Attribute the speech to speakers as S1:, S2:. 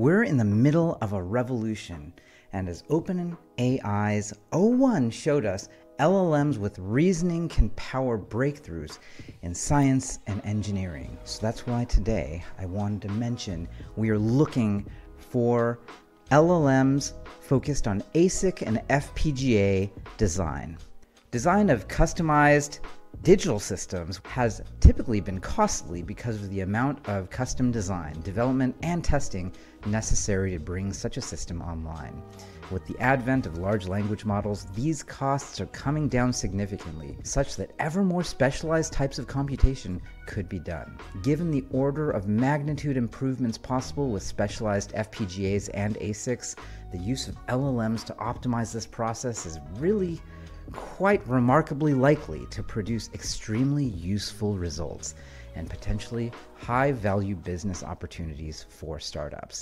S1: We're in the middle of a revolution, and as OpenAI's O1 showed us, LLMs with reasoning can power breakthroughs in science and engineering. So that's why today I wanted to mention we are looking for LLMs focused on ASIC and FPGA design. Design of customized digital systems has typically been costly because of the amount of custom design, development, and testing necessary to bring such a system online. With the advent of large language models, these costs are coming down significantly, such that ever more specialized types of computation could be done. Given the order of magnitude improvements possible with specialized FPGAs and ASICs, the use of LLMs to optimize this process is really quite remarkably likely to produce extremely useful results and potentially high value business opportunities for startups.